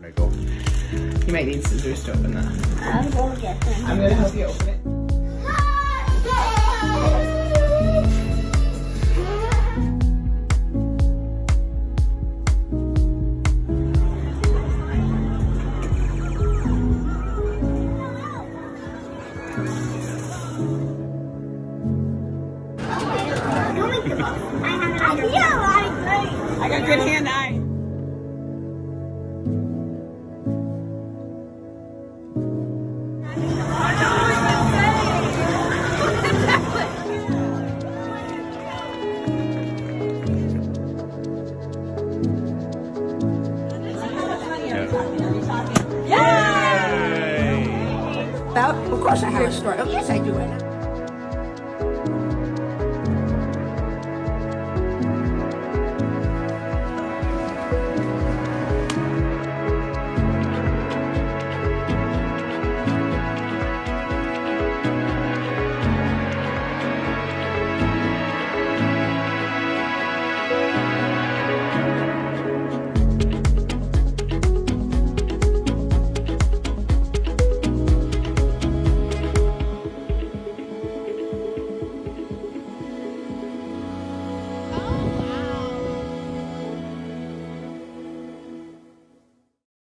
Nickel. You might need scissors to open that. I'm gonna get them. I'm gonna help you open it. I got good hand eye. About, of course I have a story. Oh, yes, I do.